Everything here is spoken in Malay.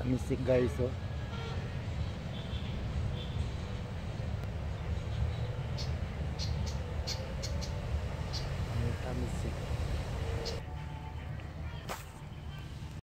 tamisik guys oh. tamisik